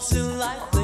To life.